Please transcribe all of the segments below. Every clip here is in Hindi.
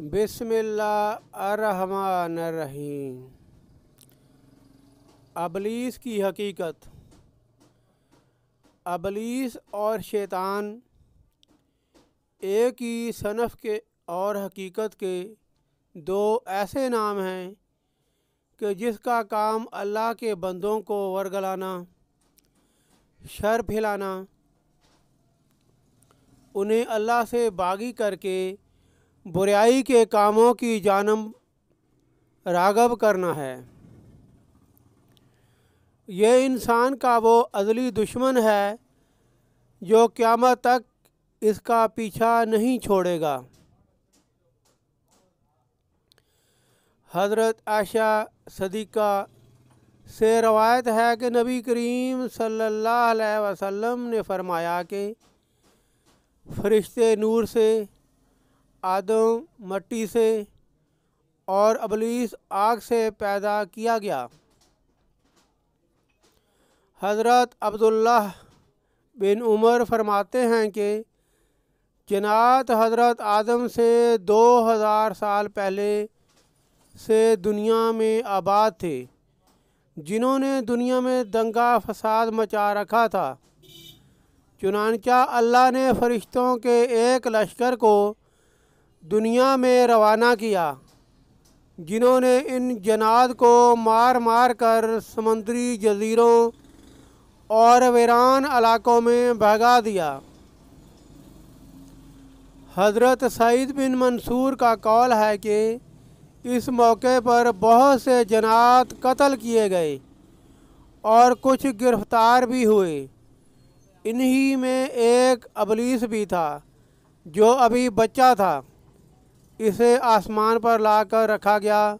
बिस्मिल्लाहिर्रहमानिर्रहीम अबलीस की हकीकत। अबलीस और शैतान एक ही सनफ़ के और हकीकत के दो ऐसे नाम हैं कि जिसका काम अल्लाह के बंदों को वरगलाना, शर फैलाना, उन्हें अल्लाह से बागी करके बुराई के कामों की जानब रागब करना है। यह इंसान का वो अजली दुश्मन है जो क़्यामत तक इसका पीछा नहीं छोड़ेगा। हज़रत आशा सदीक़ा से रवायत है कि नबी करीम सल्लल्लाहु अलैहि वसल्लम ने फरमाया कि फरिश्ते नूर से आदम मट्टी से और अबलीस आग से पैदा किया गया। हज़रत अब्दुल्ला बिन उमर फरमाते हैं कि जनात हज़रत आदम से दो हज़ार साल पहले से दुनिया में आबाद थे, जिन्होंने दुनिया में दंगा फसाद मचा रखा था। चुनानचा अल्लाह ने फरिश्तों के एक लश्कर को दुनिया में रवाना किया, जिन्होंने इन जनाद को मार मार कर समुद्री जजीरों और वीरान इलाकों में भगा दिया। हज़रत सईद बिन मंसूर का कौल है कि इस मौके पर बहुत से जनात कत्ल किए गए और कुछ गिरफ़्तार भी हुए। इन्हीं में एक अबलीस भी था, जो अभी बच्चा था। इसे आसमान पर लाकर रखा गया।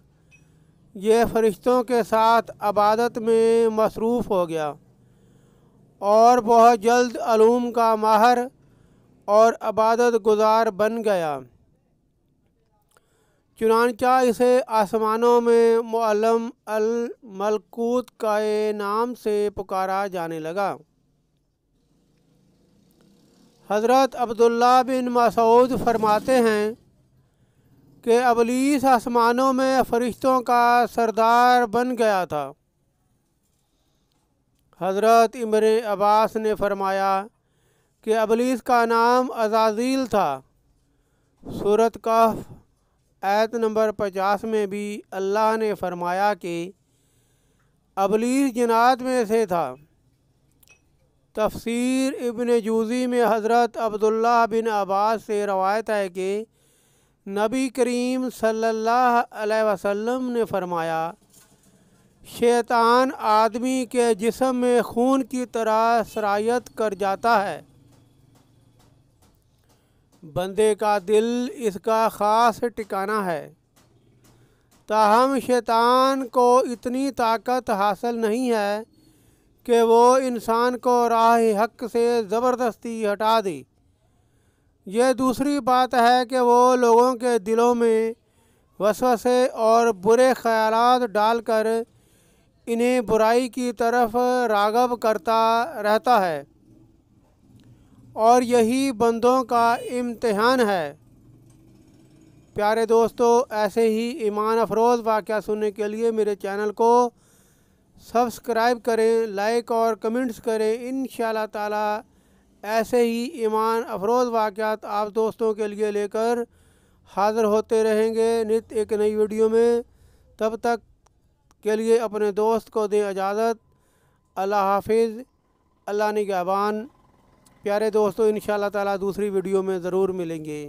ये फरिश्तों के साथ अबादत में मसरूफ़ हो गया। और बहुत जल्द अलूम का माहर और अबादत गुजार बन गया। चुनानचा इसे आसमानों में मुअल्लम अल मलकूत का नाम से पुकारा जाने लगा। हज़रत अब्दुल्ला बिन मसूद फरमाते हैं कि अबलीस आसमानों में फ़रिश्तों का सरदार बन गया था। हज़रत इमर अब्बास ने फरमाया कि अबलीस का नाम अजाज़ील था। सूरत कफ आयत नंबर पचास में भी अल्लाह ने फरमाया कि अबलीस जनात में से था। तफसीर इबन जूज़ी में हज़रत अब्दुल्ला बिन अब्बास से रवायत है कि नबी करीम सल्लल्लाहु अलैहि वसल्लम ने फरमाया, शैतान आदमी के जिसम में खून की तरह सरायत कर जाता है। बंदे का दिल इसका ख़ास ठिकाना है। ताहम शैतान को इतनी ताकत हासिल नहीं है कि वो इंसान को राह हक से ज़बरदस्ती हटा दे। यह दूसरी बात है कि वो लोगों के दिलों में वसवसे और बुरे ख्याल डालकर इन्हें बुराई की तरफ़ रागब करता रहता है। और यही बंदों का इम्तहान है। प्यारे दोस्तों, ऐसे ही ईमान अफरोज़ वाक़ सुनने के लिए मेरे चैनल को सब्सक्राइब करें, लाइक और कमेंट्स करें। इन ताला ऐसे ही ईमान अफरोज़ वाक़ात आप दोस्तों के लिए लेकर हाज़िर होते रहेंगे नित एक नई वीडियो में। तब तक के लिए अपने दोस्त को दें इजाज़त। अल्लाह हाफिज़। अल्लाह निगहबान प्यारे दोस्तों इन ताला दूसरी वीडियो में ज़रूर मिलेंगे।